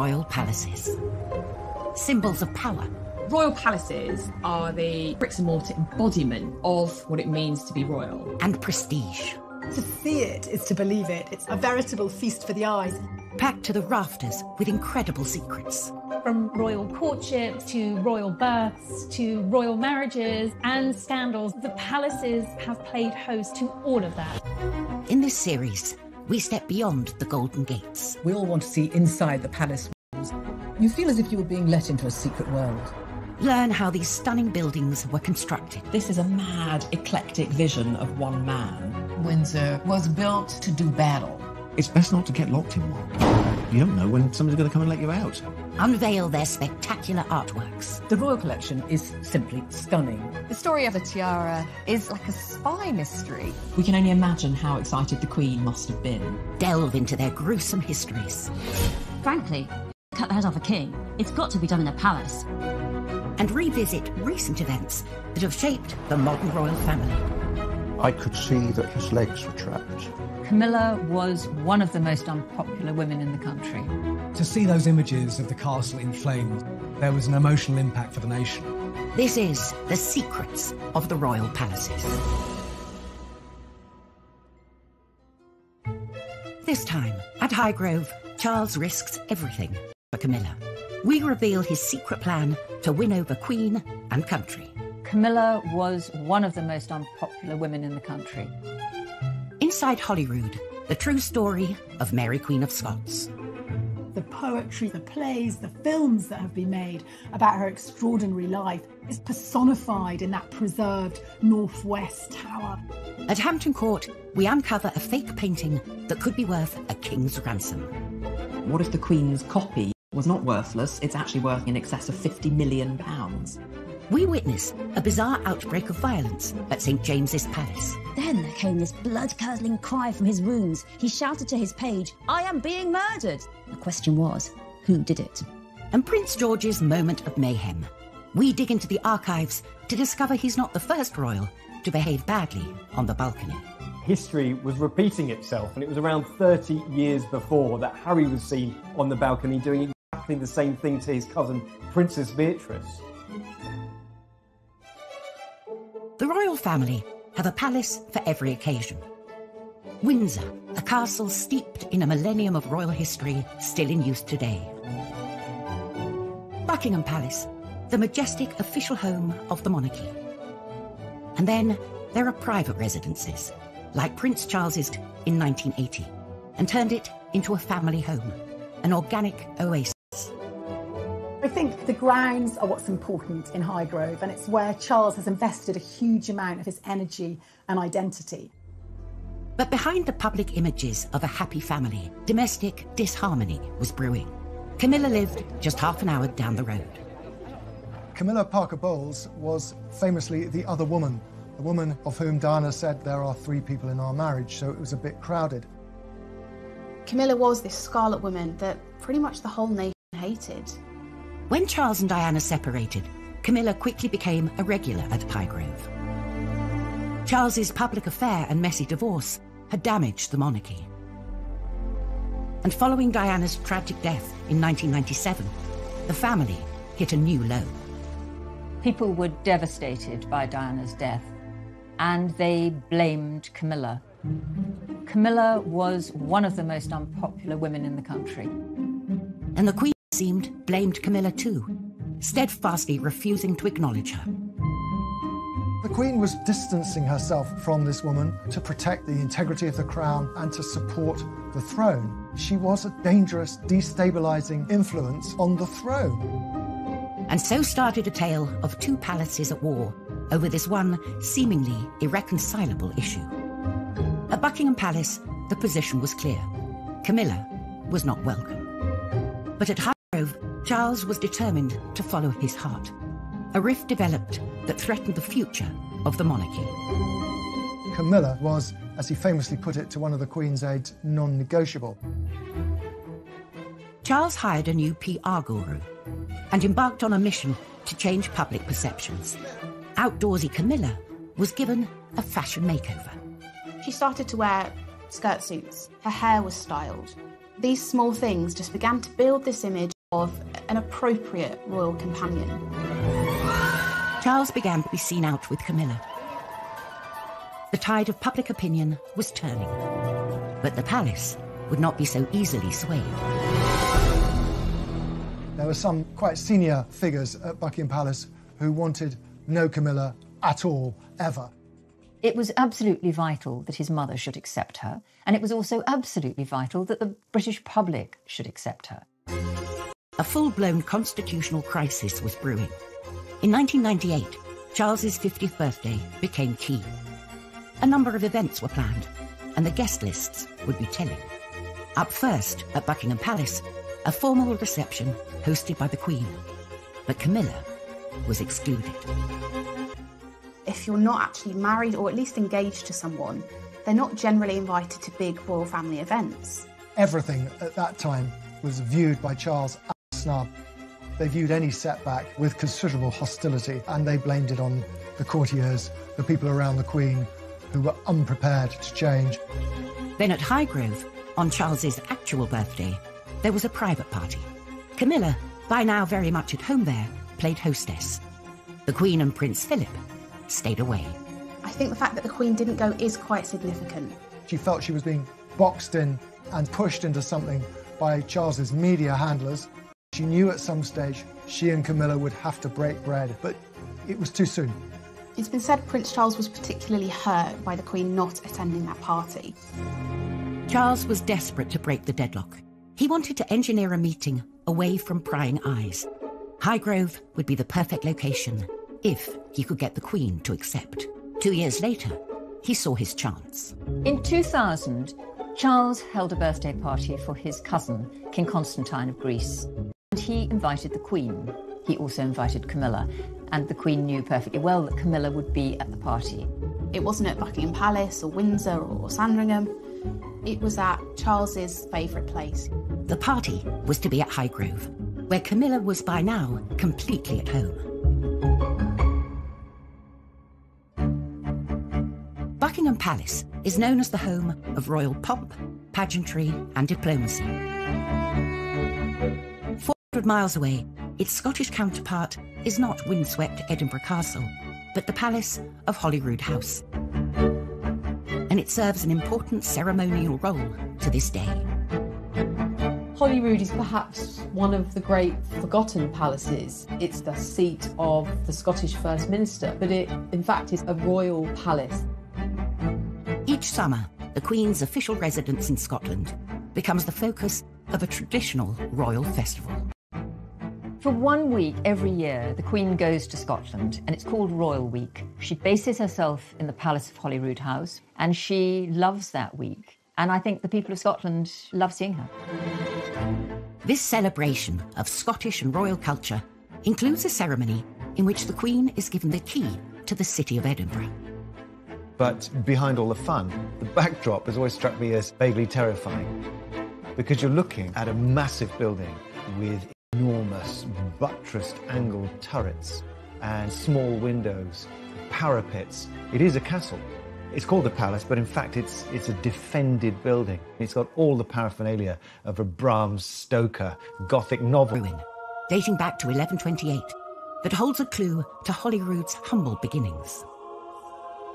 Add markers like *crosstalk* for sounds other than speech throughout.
royal palaces. Symbols of power. Royal palaces are the bricks and mortar embodiment of what it means to be royal. And prestige. To see it is to believe it. It's a veritable feast for the eyes. Packed to the rafters with incredible secrets. From royal courtships to royal births to royal marriages and scandals, the palaces have played host to all of that. In this series, we step beyond the Golden Gates. We all want to see inside the palace walls. You feel as if you were being let into a secret world. Learn how these stunning buildings were constructed. This is a mad, eclectic vision of one man. Windsor was built to do battle. It's best not to get locked in one. You don't know when somebody's going to come and let you out. Unveil their spectacular artworks. The Royal Collection is simply stunning. The story of the tiara is like a spy mystery. We can only imagine how excited the Queen must have been. Delve into their gruesome histories. Frankly, cut the head off a king. It's got to be done in a palace. And revisit recent events that have shaped the modern royal family. I could see that his legs were trapped. Camilla was one of the most unpopular women in the country. To see those images of the castle in flames, there was an emotional impact for the nation. This is The Secrets of the Royal Palaces. This time, at Highgrove, Charles risks everything for Camilla. We reveal his secret plan to win over Queen and country. Camilla was one of the most unpopular women in the country. Inside Holyrood, the true story of Mary Queen of Scots. The poetry, the plays, the films that have been made about her extraordinary life is personified in that preserved Northwest Tower. At Hampton Court, we uncover a fake painting that could be worth a king's ransom. What if the Queen's copy was not worthless? It's actually worth in excess of 50 million pounds. We witness a bizarre outbreak of violence at St James's Palace. Then there came this blood-curdling cry from his wounds. He shouted to his page, I am being murdered. The question was, who did it? And Prince George's moment of mayhem. We dig into the archives to discover he's not the first royal to behave badly on the balcony. History was repeating itself, and it was around 30 years before that Harry was seen on the balcony doing exactly the same thing to his cousin, Princess Beatrice. Royal family have a palace for every occasion. Windsor, a castle steeped in a millennium of royal history, still in use today. Buckingham Palace, the majestic official home of the monarchy. And then there are private residences, like Prince Charles's in 1980, and turned it into a family home, an organic oasis. I think the grounds are what's important in Highgrove, and it's where Charles has invested a huge amount of his energy and identity. But behind the public images of a happy family, domestic disharmony was brewing. Camilla lived just half an hour down the road. Camilla Parker Bowles was famously the other woman, a woman of whom Diana said there are three people in our marriage, so it was a bit crowded. Camilla was this scarlet woman that pretty much the whole nation hated. When Charles and Diana separated, Camilla quickly became a regular at Highgrove. Charles's public affair and messy divorce had damaged the monarchy. And following Diana's tragic death in 1997, the family hit a new low. People were devastated by Diana's death, and they blamed Camilla. Camilla was one of the most unpopular women in the country. And the Queen seemed blamed Camilla too, steadfastly refusing to acknowledge her. The Queen was distancing herself from this woman to protect the integrity of the crown and to support the throne. She was a dangerous, destabilizing influence on the throne. And so started a tale of two palaces at war over this one seemingly irreconcilable issue. At Buckingham Palace, the position was clear. Camilla was not welcome. But at Highgrove, Charles was determined to follow his heart. A rift developed that threatened the future of the monarchy. Camilla was, as he famously put it to one of the Queen's aides, non negotiable. Charles hired a new PR guru and embarked on a mission to change public perceptions. Outdoorsy Camilla was given a fashion makeover. She started to wear skirt suits. Her hair was styled. These small things just began to build this image of an appropriate royal companion. Charles began to be seen out with Camilla. The tide of public opinion was turning, but the palace would not be so easily swayed. There were some quite senior figures at Buckingham Palace who wanted no Camilla at all, ever. It was absolutely vital that his mother should accept her, and it was also absolutely vital that the British public should accept her. A full blown constitutional crisis was brewing. In 1998, Charles's 50th birthday became key. A number of events were planned, and the guest lists would be telling. Up first, at Buckingham Palace, a formal reception hosted by the Queen. But Camilla was excluded. If you're not actually married or at least engaged to someone, they're not generally invited to big royal family events. Everything at that time was viewed by Charles as a snub. They viewed any setback with considerable hostility and they blamed it on the courtiers, the people around the Queen, who were unprepared to change. Then at Highgrove, on Charles's actual birthday, there was a private party. Camilla, by now very much at home there, played hostess. The Queen and Prince Philip stayed away. I think the fact that the Queen didn't go is quite significant. She felt she was being boxed in and pushed into something by Charles's media handlers. She knew at some stage she and Camilla would have to break bread, but it was too soon. It's been said Prince Charles was particularly hurt by the Queen not attending that party. Charles was desperate to break the deadlock. He wanted to engineer a meeting away from prying eyes. Highgrove would be the perfect location if he could get the Queen to accept. Two years later, he saw his chance. In 2000, Charles held a birthday party for his cousin, King Constantine of Greece. And he invited the Queen. He also invited Camilla, and the Queen knew perfectly well that Camilla would be at the party. It wasn't at Buckingham Palace or Windsor or Sandringham. It was at Charles's favourite place. The party was to be at Highgrove, where Camilla was by now completely at home. Buckingham Palace is known as the home of royal pomp, pageantry, and diplomacy. 400 miles away, its Scottish counterpart is not windswept Edinburgh Castle, but the Palace of Holyrood House. And it serves an important ceremonial role to this day. Holyrood is perhaps one of the great forgotten palaces. It's the seat of the Scottish First Minister, but it, in fact, is a royal palace. Each summer, the Queen's official residence in Scotland becomes the focus of a traditional royal festival. For one week every year, the Queen goes to Scotland, and it's called Royal Week. She bases herself in the Palace of Holyrood House, and she loves that week. And I think the people of Scotland love seeing her. This celebration of Scottish and royal culture includes a ceremony in which the Queen is given the key to the city of Edinburgh. But behind all the fun, the backdrop has always struck me as vaguely terrifying. Because you're looking at a massive building with enormous buttressed angled turrets and small windows, parapets. It is a castle. It's called the palace, but in fact it's it's a defended building. It's got all the paraphernalia of a Bram Stoker Gothic novel. Ruin, dating back to 1128, that holds a clue to Holyrood's humble beginnings.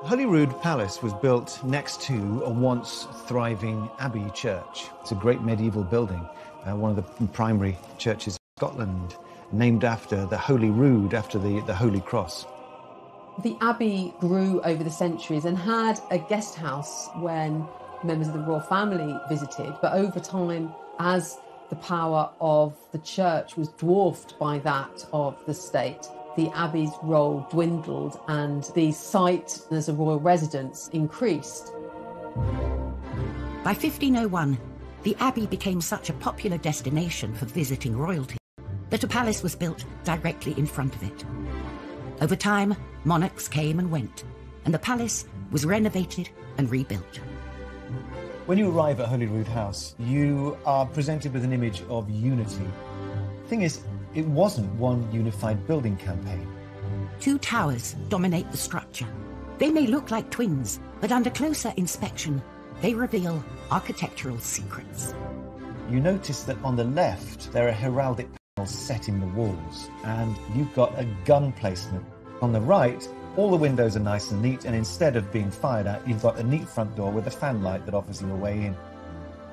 Holyrood Palace was built next to a once thriving abbey church. It's a great medieval building, uh, one of the primary churches Scotland, named after the Holy Rood, after the, the Holy Cross. The abbey grew over the centuries and had a guest house when members of the royal family visited, but over time, as the power of the church was dwarfed by that of the state, the abbey's role dwindled and the site as a royal residence increased. By 1501, the abbey became such a popular destination for visiting royalty that a palace was built directly in front of it. Over time, monarchs came and went, and the palace was renovated and rebuilt. When you arrive at Holyrood House, you are presented with an image of unity. Thing is, it wasn't one unified building campaign. Two towers dominate the structure. They may look like twins, but under closer inspection, they reveal architectural secrets. you notice that on the left there are heraldic set in the walls, and you've got a gun placement. On the right, all the windows are nice and neat, and instead of being fired at, you've got a neat front door with a fanlight that offers you a way in.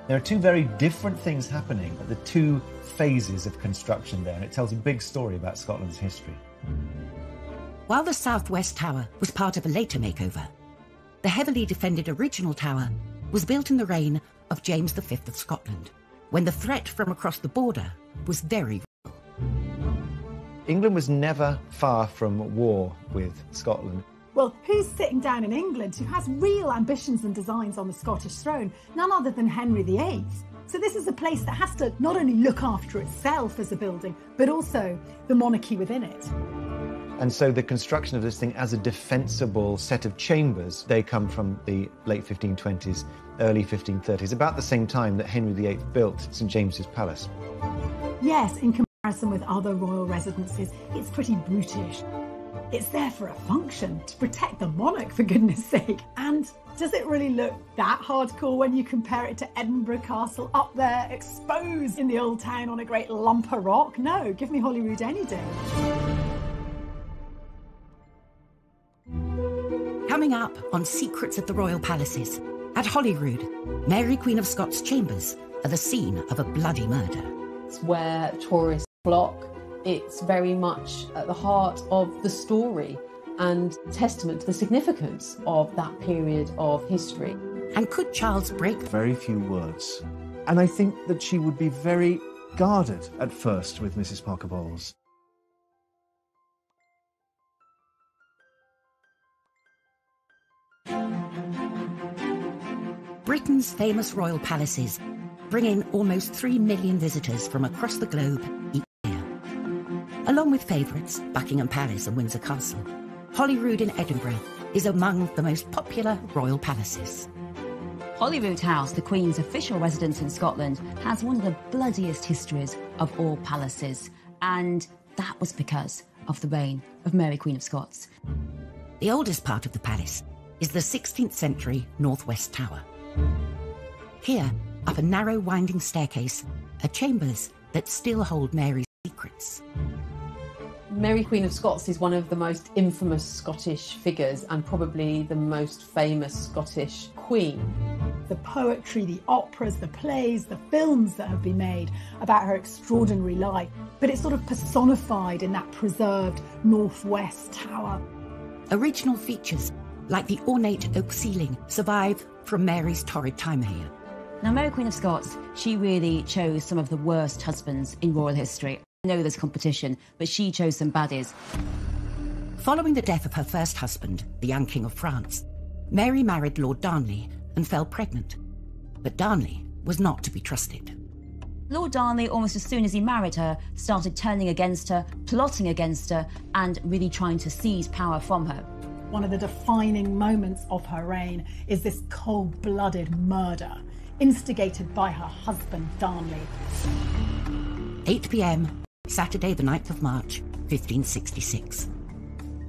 There are two very different things happening at the two phases of construction there, and it tells a big story about Scotland's history. While the southwest tower was part of a later makeover, the heavily defended original tower was built in the reign of James V of Scotland, when the threat from across the border was very. England was never far from war with Scotland. Well, who's sitting down in England who has real ambitions and designs on the Scottish throne? None other than Henry VIII. So, this is a place that has to not only look after itself as a building, but also the monarchy within it. And so the construction of this thing as a defensible set of chambers, they come from the late 1520s, early 1530s, about the same time that Henry VIII built St James's Palace. Yes, in comparison with other royal residences, it's pretty brutish. It's there for a function, to protect the monarch, for goodness sake. And does it really look that hardcore when you compare it to Edinburgh Castle up there, exposed in the old town on a great lump of rock? No, give me Holyrood any day. Coming up on Secrets of the Royal Palaces, at Holyrood, Mary Queen of Scots' chambers are the scene of a bloody murder. It's where tourists flock. It's very much at the heart of the story and testament to the significance of that period of history. And could Charles break? Very few words. And I think that she would be very guarded at first with Mrs. Parker Bowles. Britain's famous royal palaces bring in almost 3 million visitors from across the globe each year. Along with favourites, Buckingham Palace and Windsor Castle, Holyrood in Edinburgh is among the most popular royal palaces. Holyrood House, the Queen's official residence in Scotland, has one of the bloodiest histories of all palaces, and that was because of the reign of Mary Queen of Scots. The oldest part of the palace is the 16th century Northwest Tower. Here, up a narrow winding staircase, are chambers that still hold Mary's secrets. Mary Queen of Scots is one of the most infamous Scottish figures and probably the most famous Scottish queen. The poetry, the operas, the plays, the films that have been made about her extraordinary life, but it's sort of personified in that preserved Northwest Tower. Original features, like the ornate oak ceiling, survive from Mary's torrid time here. Now, Mary Queen of Scots, she really chose some of the worst husbands in royal history. I know there's competition, but she chose some baddies. Following the death of her first husband, the young King of France, Mary married Lord Darnley and fell pregnant. But Darnley was not to be trusted. Lord Darnley, almost as soon as he married her, started turning against her, plotting against her, and really trying to seize power from her. One of the defining moments of her reign is this cold blooded murder instigated by her husband, Darnley. 8 pm, Saturday, the 9th of March, 1566.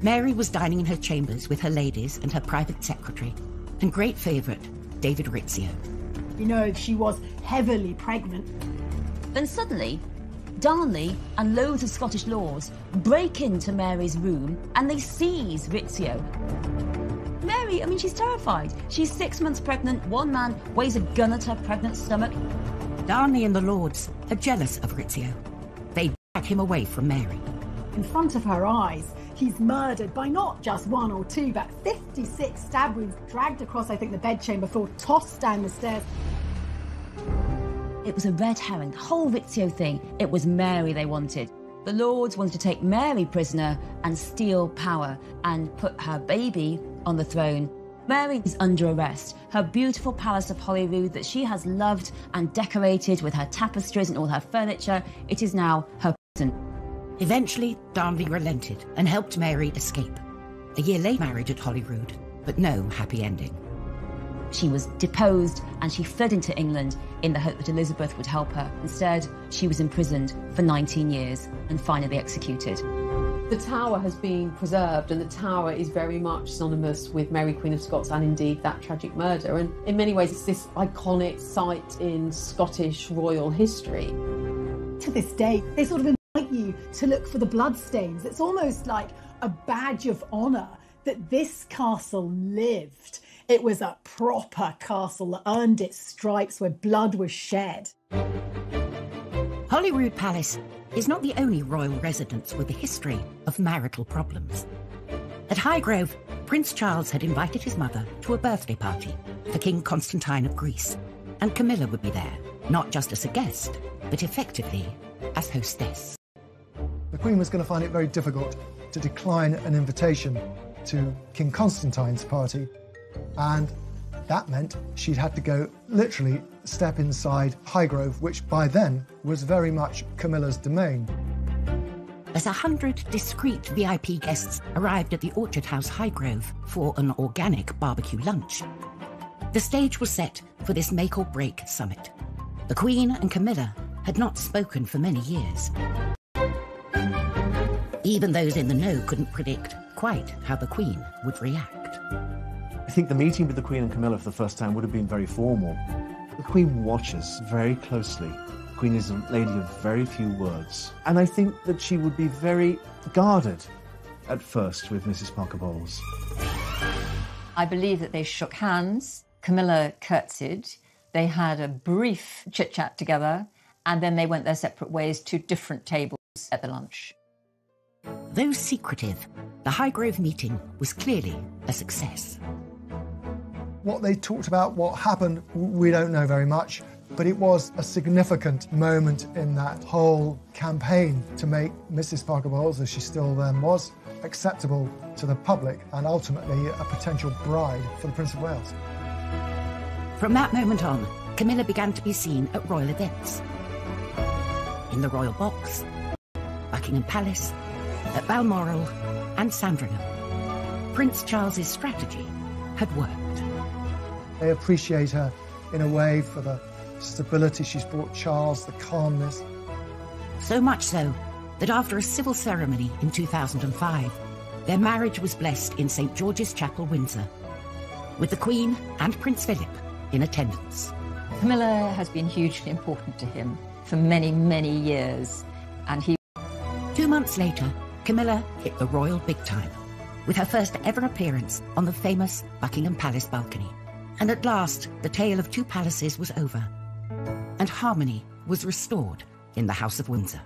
Mary was dining in her chambers with her ladies and her private secretary and great favourite, David Rizzio. You know, she was heavily pregnant. Then suddenly, Darnley and loads of Scottish lords break into Mary's room and they seize Rizzio. Mary, I mean, she's terrified. She's six months pregnant. One man weighs a gun at her pregnant stomach. Darnley and the lords are jealous of Rizzio. They drag him away from Mary. In front of her eyes, he's murdered by not just one or two, but 56 stab wounds dragged across, I think, the bedchamber floor, tossed down the stairs. It was a red herring, the whole Rizzio thing. It was Mary they wanted. The Lords wanted to take Mary prisoner and steal power and put her baby on the throne. Mary is under arrest. Her beautiful palace of Holyrood that she has loved and decorated with her tapestries and all her furniture, it is now her prison. Eventually, Darnley relented and helped Mary escape. A year later, married at Holyrood, but no happy ending. She was deposed and she fled into England in the hope that Elizabeth would help her. Instead, she was imprisoned for 19 years and finally executed. The tower has been preserved, and the tower is very much synonymous with Mary, Queen of Scots, and indeed that tragic murder. And in many ways, it's this iconic site in Scottish royal history. To this day, they sort of to look for the bloodstains. It's almost like a badge of honour that this castle lived. It was a proper castle that earned its stripes where blood was shed. Holyrood Palace is not the only royal residence with a history of marital problems. At Highgrove, Prince Charles had invited his mother to a birthday party for King Constantine of Greece, and Camilla would be there, not just as a guest, but effectively as hostess. The Queen was going to find it very difficult to decline an invitation to King Constantine's party, and that meant she'd had to go literally step inside Highgrove, which by then was very much Camilla's domain. As a hundred discreet VIP guests arrived at the Orchard House Highgrove for an organic barbecue lunch, the stage was set for this make or break summit. The Queen and Camilla had not spoken for many years. Even those in the know couldn't predict quite how the Queen would react. I think the meeting with the Queen and Camilla for the first time would have been very formal. The Queen watches very closely. The Queen is a lady of very few words. And I think that she would be very guarded at first with Mrs. Parker Bowles. I believe that they shook hands. Camilla curtsied. They had a brief chit chat together, and then they went their separate ways to different tables at the lunch. Though secretive, the Highgrove meeting was clearly a success. What they talked about, what happened, we don't know very much, but it was a significant moment in that whole campaign to make Mrs. Parker Bowles, as she still then was, acceptable to the public and ultimately a potential bride for the Prince of Wales. From that moment on, Camilla began to be seen at royal events. In the Royal Box, Buckingham Palace, at Balmoral, and Sandringham. Prince Charles's strategy had worked. They appreciate her in a way for the stability she's brought Charles, the calmness. So much so that after a civil ceremony in 2005, their marriage was blessed in St George's Chapel, Windsor, with the Queen and Prince Philip in attendance. Camilla has been hugely important to him for many, many years, and he. Two months later, Camilla hit the royal big time with her first ever appearance on the famous Buckingham Palace balcony. And at last, the tale of two palaces was over, and harmony was restored in the House of Windsor.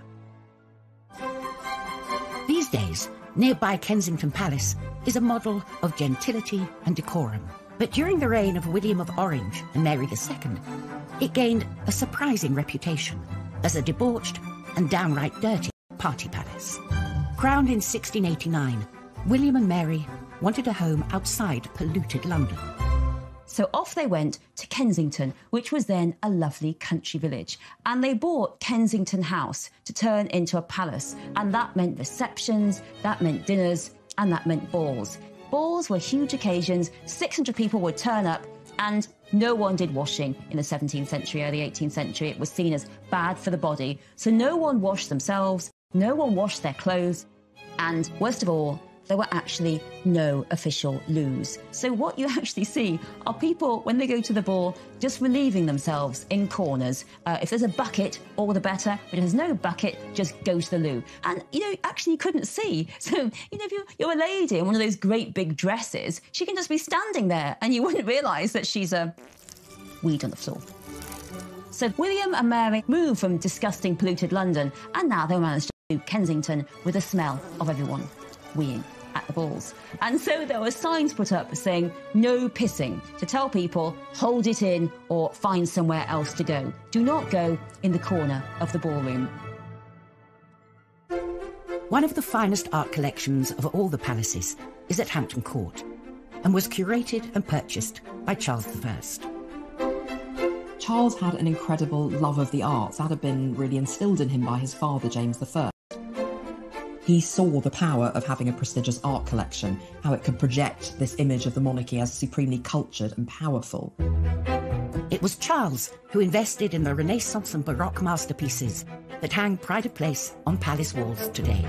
These days, nearby Kensington Palace is a model of gentility and decorum. But during the reign of William of Orange and Mary II, it gained a surprising reputation as a debauched and downright dirty party palace. Crowned in 1689, William and Mary wanted a home outside polluted London. So off they went to Kensington, which was then a lovely country village. And they bought Kensington House to turn into a palace. And that meant receptions, that meant dinners, and that meant balls. Balls were huge occasions, 600 people would turn up, and no one did washing in the 17th century or the 18th century. It was seen as bad for the body. So no one washed themselves, no one washed their clothes, and worst of all, there were actually no official loos. So what you *laughs* actually see are people, when they go to the ball, just relieving themselves in corners. Uh, if there's a bucket, all the better. But if there's no bucket, just go to the loo. And, you know, actually you couldn't see. *laughs* So, you know, if you're, you're a lady in one of those great big dresses, she can just be standing there and you *laughs* wouldn't realise that she's a weed on the floor. So William and Mary moved from disgusting polluted London and now they managed Kensington with the smell of everyone weeing at the balls. And so there were signs put up saying no pissing to tell people hold it in or find somewhere else to go. Do not go in the corner of the ballroom. One of the finest art collections of all the palaces is at Hampton Court and was curated and purchased by Charles I. Charles had an incredible love of the arts. That had been really instilled in him by his father, James I. He saw the power of having a prestigious art collection, how it could project this image of the monarchy as supremely cultured and powerful. It was Charles who invested in the Renaissance and Baroque masterpieces that hang pride of place on palace walls today.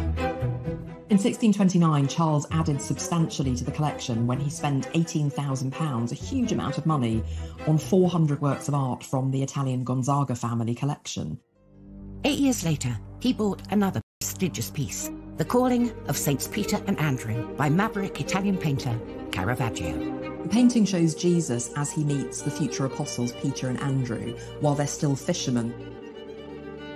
In 1629, Charles added substantially to the collection when he spent £18,000, a huge amount of money, on 400 works of art from the Italian Gonzaga family collection. Eight years later, he bought another prestigious piece, The Calling of Saints Peter and Andrew by maverick Italian painter Caravaggio. The painting shows Jesus as he meets the future apostles Peter and Andrew while they're still fishermen.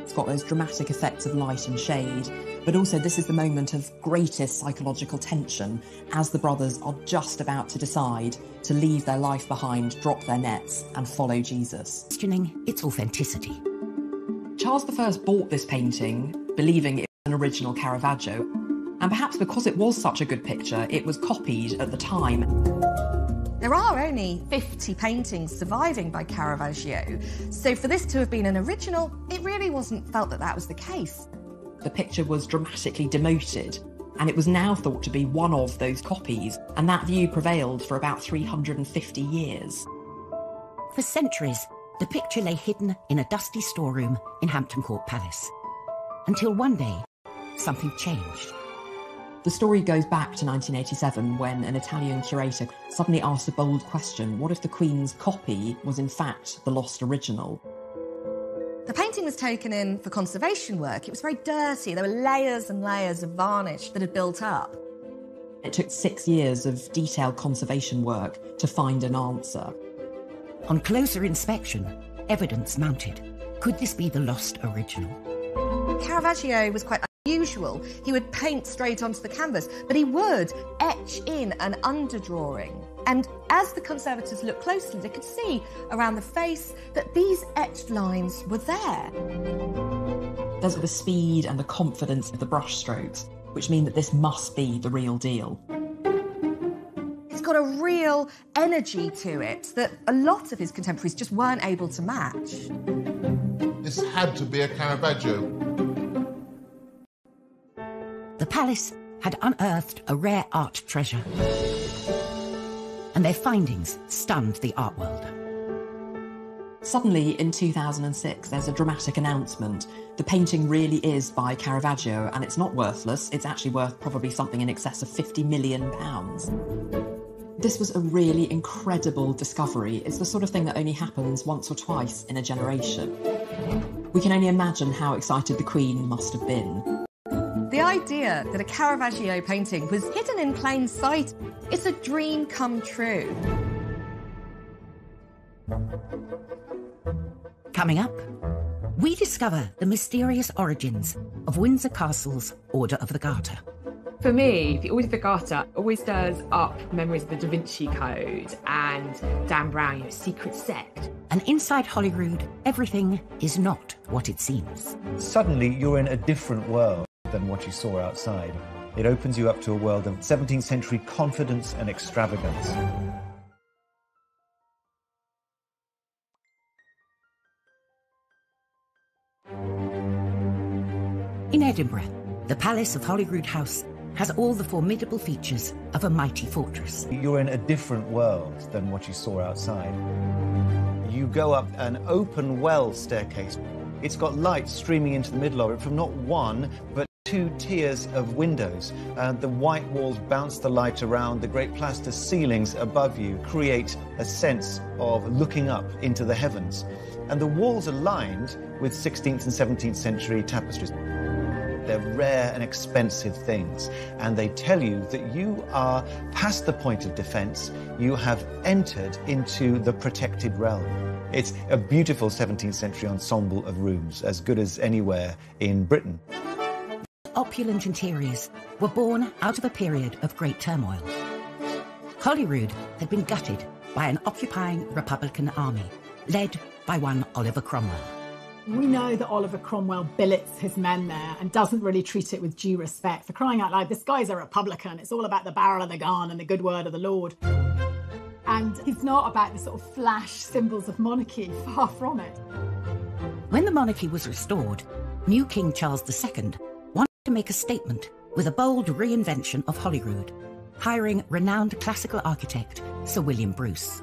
It's got those dramatic effects of light and shade, but also this is the moment of greatest psychological tension as the brothers are just about to decide to leave their life behind, drop their nets, and follow Jesus. Questioning its authenticity. Charles I bought this painting believing it an original Caravaggio, and perhaps because it was such a good picture, it was copied at the time. There are only 50 paintings surviving by Caravaggio, so for this to have been an original, it really wasn't felt that that was the case. The picture was dramatically demoted, and it was now thought to be one of those copies, and that view prevailed for about 350 years. For centuries, the picture lay hidden in a dusty storeroom in Hampton Court Palace. Until one day, something changed. The story goes back to 1987 when an Italian curator suddenly asked a bold question what if the Queen's copy was in fact the lost original? The painting was taken in for conservation work. It was very dirty. There were layers and layers of varnish that had built up. It took six years of detailed conservation work to find an answer. On closer inspection, evidence mounted. Could this be the lost original? Caravaggio was quite unusual. He would paint straight onto the canvas, but he would etch in an underdrawing. And as the conservators looked closely, they could see around the face that these etched lines were there. There's the speed and the confidence of the brushstrokes, which mean that this must be the real deal. It's got a real energy to it that a lot of his contemporaries just weren't able to match. This had to be a Caravaggio. The palace had unearthed a rare art treasure, and their findings stunned the art world. Suddenly, in 2006, there's a dramatic announcement. The painting really is by Caravaggio, and it's not worthless. It's actually worth probably something in excess of 50 million pounds. This was a really incredible discovery. It's the sort of thing that only happens once or twice in a generation. We can only imagine how excited the Queen must have been. The idea that a Caravaggio painting was hidden in plain sight is a dream come true. Coming up, we discover the mysterious origins of Windsor Castle's Order of the Garter. For me, the Order of the Garter always stirs up memories of the Da Vinci Code and Dan Brown, your secret sect. And inside Holyrood, everything is not what it seems. Suddenly, you're in a different world than what you saw outside. It opens you up to a world of 17th century confidence and extravagance. In Edinburgh, the Palace of Holyrood House has all the formidable features of a mighty fortress. You're in a different world than what you saw outside. You go up an open well staircase. It's got light streaming into the middle of it from not one, but two tiers of windows. Uh, the white walls bounce the light around. The great plaster ceilings above you create a sense of looking up into the heavens. And the walls are lined with 16th and 17th century tapestries. They're rare and expensive things, and they tell you that you are past the point of defense. You have entered into the protected realm. It's a beautiful 17th century ensemble of rooms, as good as anywhere in Britain opulent interiors were born out of a period of great turmoil. Holyrood had been gutted by an occupying Republican army, led by one Oliver Cromwell. We know that Oliver Cromwell billets his men there and doesn't really treat it with due respect. For crying out loud, this guy's a Republican. It's all about the barrel of the gun and the good word of the Lord. And he's not about the sort of flash symbols of monarchy, far from it. When the monarchy was restored, new King Charles II to make a statement with a bold reinvention of Holyrood, hiring renowned classical architect Sir William Bruce.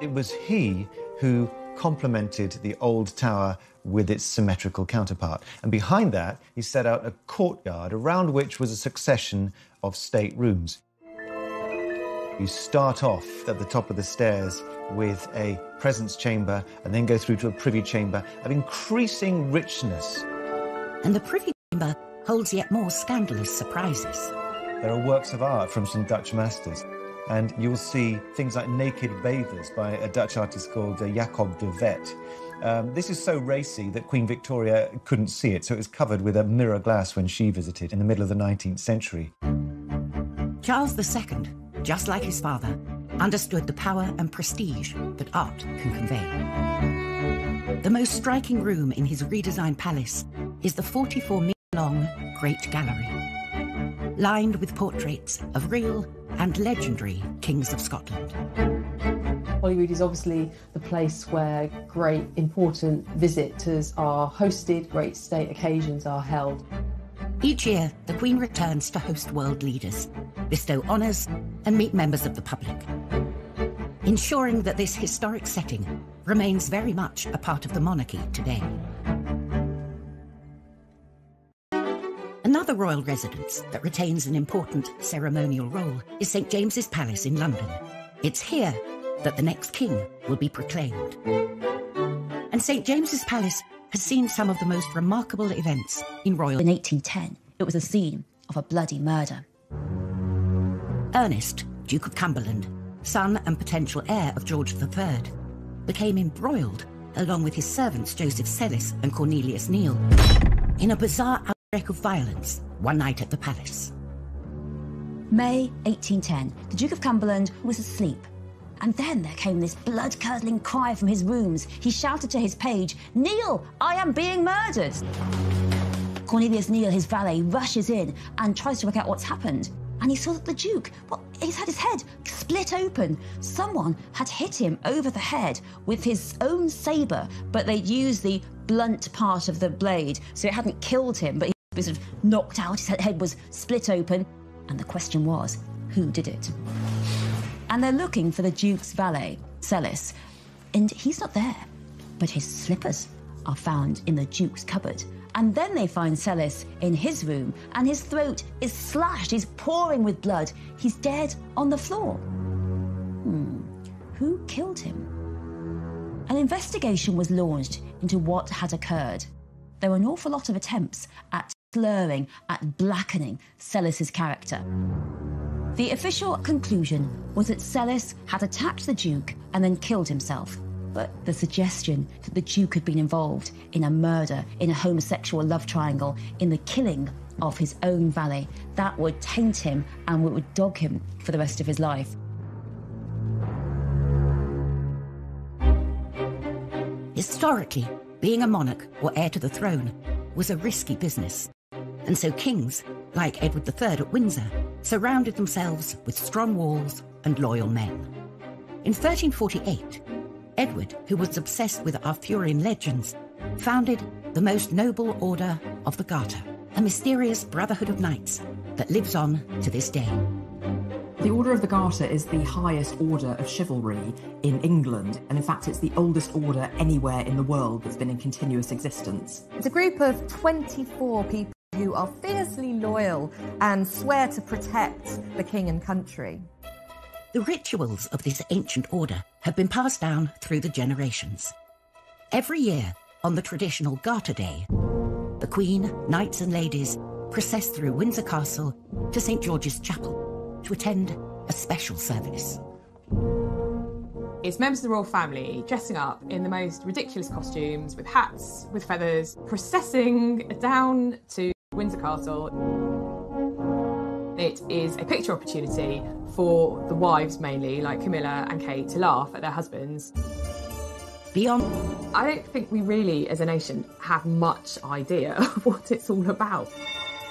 It was he who complemented the old tower with its symmetrical counterpart. And behind that, he set out a courtyard around which was a succession of state rooms. You start off at the top of the stairs with a presence chamber and then go through to a privy chamber of increasing richness. And the privy chamber holds yet more scandalous surprises. There are works of art from some Dutch masters, and you'll see things like naked bathers by a Dutch artist called uh, Jacob de Wet. Um, this is so racy that Queen Victoria couldn't see it, so it was covered with a mirror glass when she visited in the middle of the 19th century. Charles II, just like his father, understood the power and prestige that art can convey. The most striking room in his redesigned palace is the 44 metre long Great Gallery, lined with portraits of real and legendary kings of Scotland. Holyrood is obviously the place where great important visitors are hosted, great state occasions are held. Each year, the Queen returns to host world leaders, bestow honours, and meet members of the public, ensuring that this historic setting remains very much a part of the monarchy today. Another royal residence that retains an important ceremonial role is St James's Palace in London. It's here that the next king will be proclaimed. And St James's Palace has seen some of the most remarkable events in royal. In 1810, it was a scene of a bloody murder. Ernest, Duke of Cumberland, son and potential heir of George III, became embroiled, along with his servants Joseph Sellis and Cornelius Neal, in a bizarre of violence one night at the palace. May 1810, the Duke of Cumberland was asleep. And then there came this blood curdling cry from his rooms. He shouted to his page, Neil, I am being murdered. Cornelius Neil, his valet, rushes in and tries to work out what's happened. And he saw that the Duke, well, he's had his head split open. Someone had hit him over the head with his own sabre, but they'd used the blunt part of the blade, so it hadn't killed him, but was sort of knocked out. His head was split open. And the question was, who did it? And they're looking for the Duke's valet, Sellis. And he's not there. But his slippers are found in the Duke's cupboard. And then they find Sellis in his room, and his throat is slashed. He's pouring with blood. He's dead on the floor. Hmm. Who killed him? An investigation was launched into what had occurred. There were an awful lot of attempts at slurring, at blackening Sellis's character. The official conclusion was that Sellis had attacked the Duke and then killed himself. But the suggestion that the Duke had been involved in a murder, in a homosexual love triangle, in the killing of his own valet, that would taint him and would dog him for the rest of his life. Historically, being a monarch or heir to the throne was a risky business. And so kings, like Edward III at Windsor, surrounded themselves with strong walls and loyal men. In 1348, Edward, who was obsessed with Arthurian legends, founded the most noble order of the Garter, a mysterious brotherhood of knights that lives on to this day. The Order of the Garter is the highest order of chivalry in England, and in fact, it's the oldest order anywhere in the world that's been in continuous existence. It's a group of 24 people who are fiercely loyal and swear to protect the king and country. The rituals of this ancient order have been passed down through the generations. Every year, on the traditional Garter Day, the Queen, knights, and ladies process through Windsor Castle to St George's Chapel to attend a special service. It's members of the royal family dressing up in the most ridiculous costumes with hats, with feathers, processing down to Windsor Castle. It is a picture opportunity for the wives, mainly, like Camilla and Kate, to laugh at their husbands. Beyond. I don't think we really, as a nation, have much idea *laughs* of what it's all about.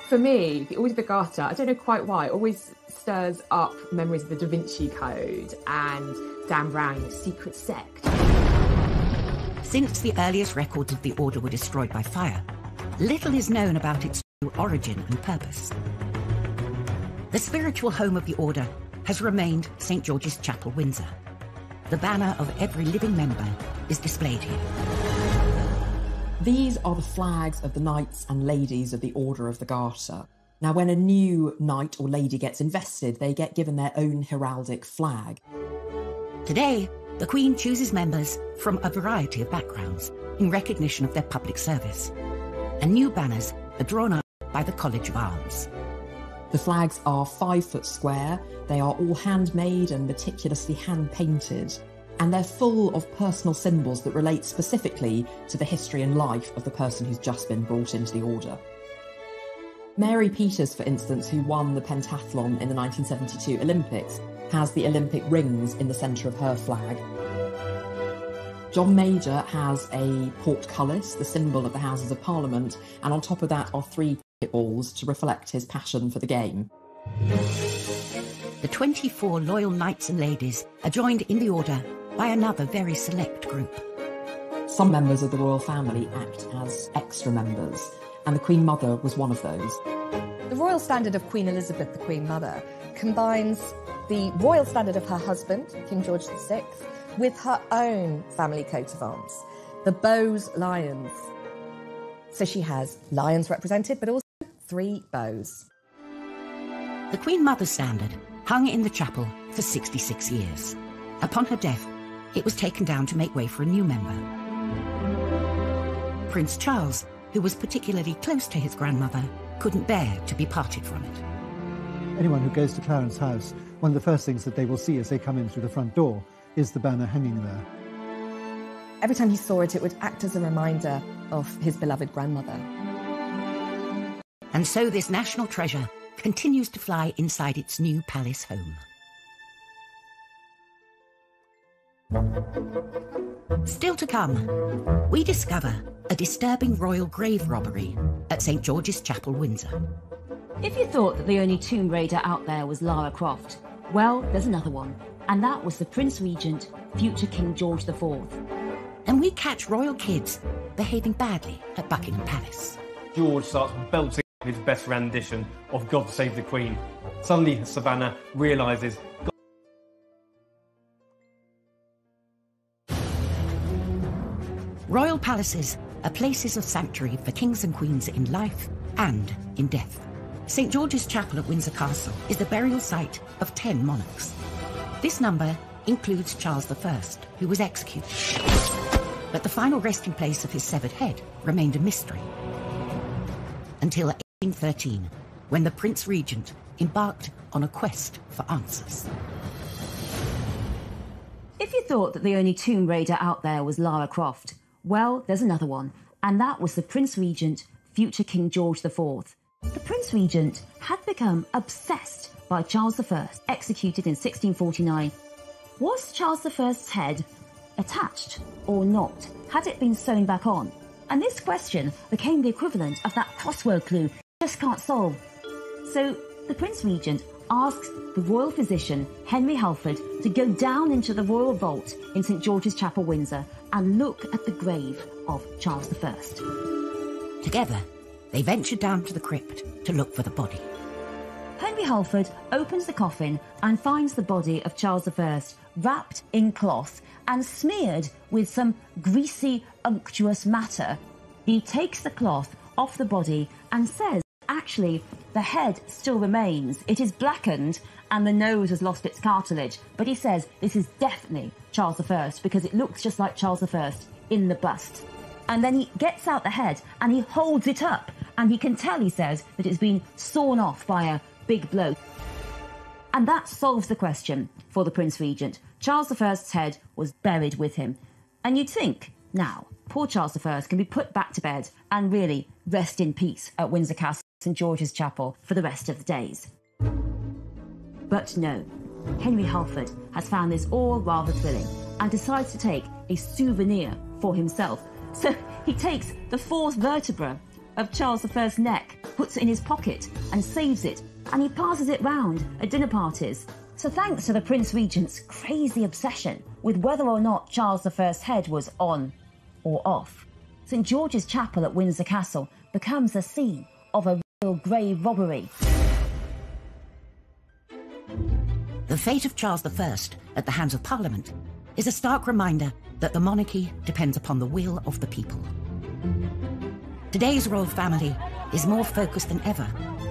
For me, the Order of the Garter, I don't know quite why, always stirs up memories of the Da Vinci Code and Dan Brown's secret sect. Since the earliest records of the order were destroyed by fire, little is known about its origin and purpose. The spiritual home of the order has remained St George's Chapel, Windsor. The banner of every living member is displayed here. These are the flags of the knights and ladies of the Order of the Garter. Now, when a new knight or lady gets invested, they get given their own heraldic flag. Today, the Queen chooses members from a variety of backgrounds in recognition of their public service. And new banners are drawn up by the College of Arms. The flags are five foot square, they are all handmade and meticulously hand painted, and they're full of personal symbols that relate specifically to the history and life of the person who's just been brought into the order. Mary Peters, for instance, who won the pentathlon in the 1972 Olympics, has the Olympic rings in the centre of her flag. John Major has a portcullis, the symbol of the Houses of Parliament, and on top of that are three balls to reflect his passion for the game. The 24 loyal knights and ladies are joined in the order by another very select group. Some members of the royal family act as extra members, and the Queen Mother was one of those. The royal standard of Queen Elizabeth, the Queen Mother, combines the royal standard of her husband, King George VI, with her own family coat of arms, the Bowes-Lyons. So she has lions represented, but also three bows. The Queen Mother's standard hung in the chapel for 66 years. Upon her death, it was taken down to make way for a new member. Prince Charles, who was particularly close to his grandmother, couldn't bear to be parted from it. Anyone who goes to Clarence House, one of the first things that they will see as they come in through the front door is the banner hanging there. Every time he saw it, it would act as a reminder of his beloved grandmother. And so this national treasure continues to fly inside its new palace home. Still to come, we discover a disturbing royal grave robbery at St George's Chapel, Windsor. If you thought that the only tomb raider out there was Lara Croft, well, there's another one, and that was the Prince Regent, future King George IV. And we catch royal kids behaving badly at Buckingham Palace. George starts belting his best rendition of God Save the Queen. Suddenly, Savannah realises Royal palaces are places of sanctuary for kings and queens in life and in death. St George's Chapel at Windsor Castle is the burial site of 10 monarchs. This number includes Charles I, who was executed. But the final resting place of his severed head remained a mystery. Until 1813, when the Prince Regent embarked on a quest for answers. If you thought that the only tomb raider out there was Lara Croft, well, there's another one, and that was the Prince Regent, future King George IV. The Prince Regent had become obsessed by Charles I, executed in 1649. Was Charles I's head attached or not? Had it been sewn back on? And this question became the equivalent of that crossword clue just can't solve. So the Prince Regent asks the royal physician, Henry Halford, to go down into the royal vault in St George's Chapel, Windsor, and look at the grave of Charles I. Together, they venture down to the crypt to look for the body. Henry Halford opens the coffin and finds the body of Charles I wrapped in cloth and smeared with some greasy, unctuous matter. He takes the cloth off the body and says, actually, the head still remains. It is blackened and the nose has lost its cartilage. But he says this is definitely Charles I because it looks just like Charles I in the bust. And then he gets out the head and he holds it up and he can tell, he says, that it's been sawn off by a big blow. And that solves the question for the Prince Regent. Charles I's head was buried with him. And you'd think, now, poor Charles I can be put back to bed and really rest in peace at Windsor Castle, St George's Chapel, for the rest of the days. But no, Henry Halford has found this all rather thrilling and decides to take a souvenir for himself. So *laughs* he takes the fourth vertebra of Charles I's neck, puts it in his pocket, and saves it, and he passes it round at dinner parties. So, thanks to the Prince Regent's crazy obsession with whether or not Charles I's head was on or off, St George's Chapel at Windsor Castle becomes the scene of a real grave robbery. The fate of Charles I at the hands of Parliament is a stark reminder that the monarchy depends upon the will of the people. Today's royal family is more focused than ever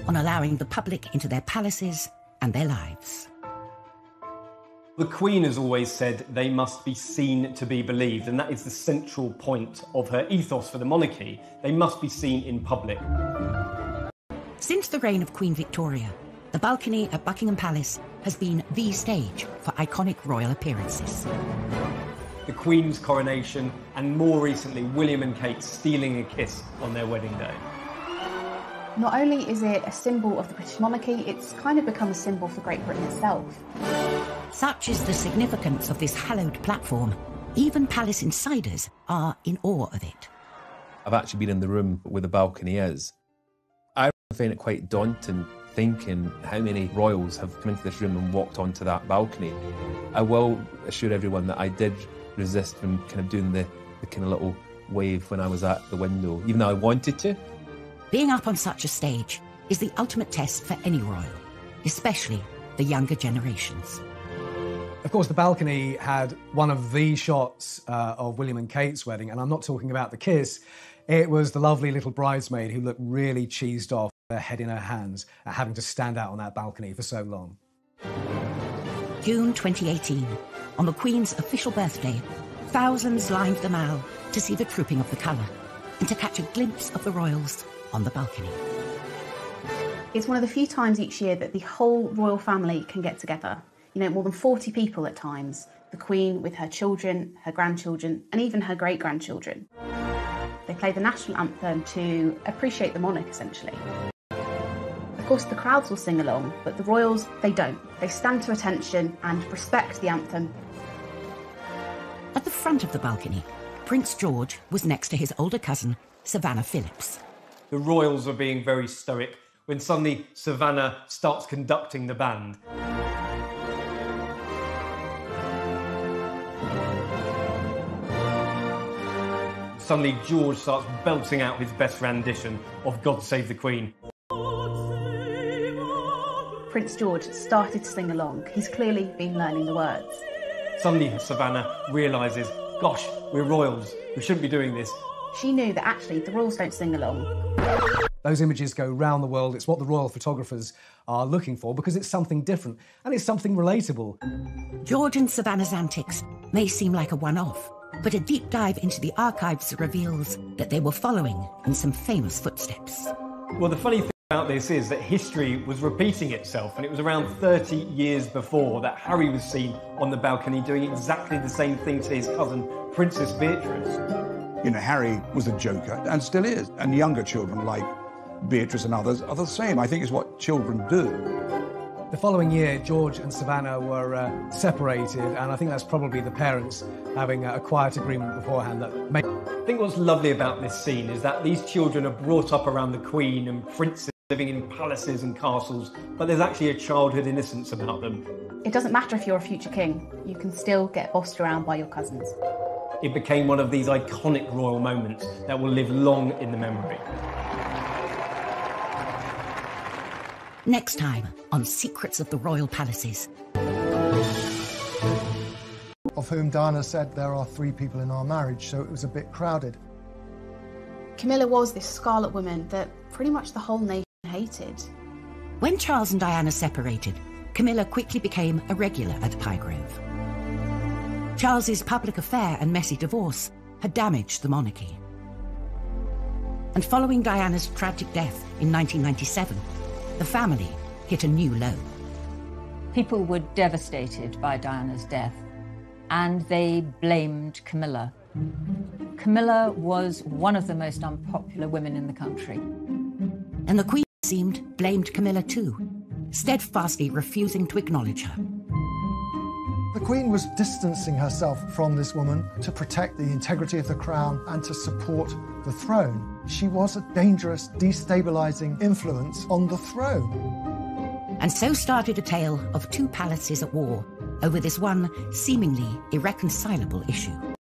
on allowing the public into their palaces and their lives. The Queen has always said they must be seen to be believed, and that is the central point of her ethos for the monarchy. They must be seen in public. Since the reign of Queen Victoria, the balcony at Buckingham Palace has been the stage for iconic royal appearances. The Queen's coronation, and more recently, William and Kate stealing a kiss on their wedding day. Not only is it a symbol of the British monarchy, it's kind of become a symbol for Great Britain itself. Such is the significance of this hallowed platform. Even palace insiders are in awe of it. I've actually been in the room where the balcony is. I find it quite daunting thinking how many royals have come into this room and walked onto that balcony. I will assure everyone that I did resist from kind of doing the, the kind of little wave when I was at the window, even though I wanted to. Being up on such a stage is the ultimate test for any royal, especially the younger generations. Of course, the balcony had one of the shots uh, of William and Kate's wedding, and I'm not talking about the kiss. It was the lovely little bridesmaid who looked really cheesed off, her head in her hands, at having to stand out on that balcony for so long. June 2018, on the Queen's official birthday, thousands lined the Mall to see the trooping of the colour and to catch a glimpse of the royals on the balcony. It's one of the few times each year that the whole royal family can get together. You know, more than 40 people at times. The Queen with her children, her grandchildren, and even her great grandchildren. They play the national anthem to appreciate the monarch, essentially. Of course, the crowds will sing along, but the royals, they don't. They stand to attention and respect the anthem. At the front of the balcony, Prince George was next to his older cousin, Savannah Phillips. The royals are being very stoic when suddenly Savannah starts conducting the band. Suddenly, George starts belting out his best rendition of God Save the Queen. Prince George started to sing along. He's clearly been learning the words. Suddenly, Savannah realises, gosh, we're royals. We shouldn't be doing this. She knew that actually the royals don't sing along. Those images go round the world. It's what the royal photographers are looking for because it's something different and it's something relatable. George and Savannah's antics may seem like a one off, but a deep dive into the archives reveals that they were following in some famous footsteps. Well, the funny thing about this is that history was repeating itself, and it was around 30 years before that Harry was seen on the balcony doing exactly the same thing to his cousin, Princess Beatrice. You know, Harry was a joker and still is, and younger children like Beatrice and others are the same. I think it's what children do. The following year, George and Savannah were uh, separated, and I think that's probably the parents having a quiet agreement beforehand that made. I think what's lovely about this scene is that these children are brought up around the Queen and princes living in palaces and castles, but there's actually a childhood innocence about them. It doesn't matter if you're a future king, you can still get bossed around by your cousins. It became one of these iconic royal moments that will live long in the memory. Next time on Secrets of the Royal Palaces. Of whom Diana said there are three people in our marriage, so it was a bit crowded. Camilla was this scarlet woman that pretty much the whole nation hated. When Charles and Diana separated, Camilla quickly became a regular at Highgrove. Charles's public affair and messy divorce had damaged the monarchy. And following Diana's tragic death in 1997, the family hit a new low. People were devastated by Diana's death, and they blamed Camilla. Camilla was one of the most unpopular women in the country. And the Queen seemed blamed Camilla too, steadfastly refusing to acknowledge her. The Queen was distancing herself from this woman to protect the integrity of the crown and to support the throne. She was a dangerous, destabilizing influence on the throne. And so started a tale of two palaces at war over this one seemingly irreconcilable issue.